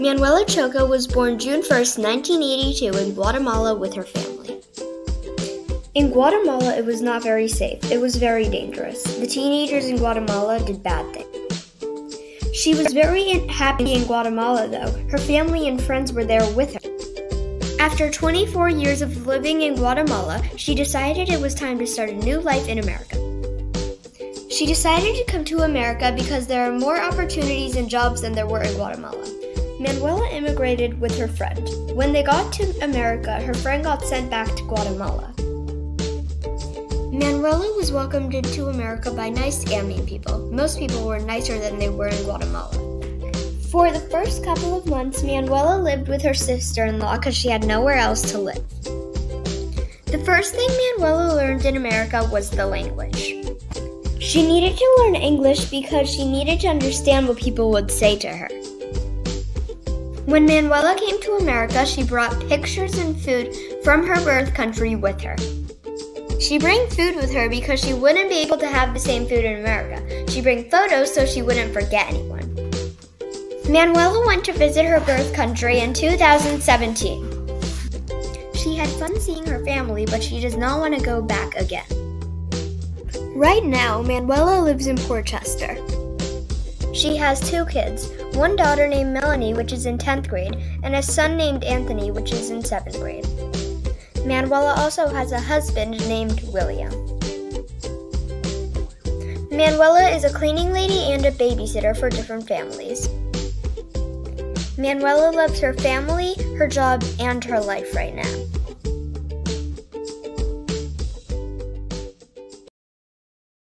Manuela Choco was born June 1st, 1982, in Guatemala with her family. In Guatemala, it was not very safe. It was very dangerous. The teenagers in Guatemala did bad things. She was very happy in Guatemala, though. Her family and friends were there with her. After 24 years of living in Guatemala, she decided it was time to start a new life in America. She decided to come to America because there are more opportunities and jobs than there were in Guatemala. Manuela immigrated with her friend. When they got to America, her friend got sent back to Guatemala. Manuela was welcomed into America by nice mean people. Most people were nicer than they were in Guatemala. For the first couple of months, Manuela lived with her sister in law because she had nowhere else to live. The first thing Manuela learned in America was the language. She needed to learn English because she needed to understand what people would say to her. When Manuela came to America, she brought pictures and food from her birth country with her. She bring food with her because she wouldn't be able to have the same food in America. She bring photos so she wouldn't forget anyone. Manuela went to visit her birth country in 2017. She had fun seeing her family, but she does not want to go back again. Right now, Manuela lives in Port Chester. She has two kids one daughter named Melanie, which is in 10th grade, and a son named Anthony, which is in 7th grade. Manuela also has a husband named William. Manuela is a cleaning lady and a babysitter for different families. Manuela loves her family, her job, and her life right now.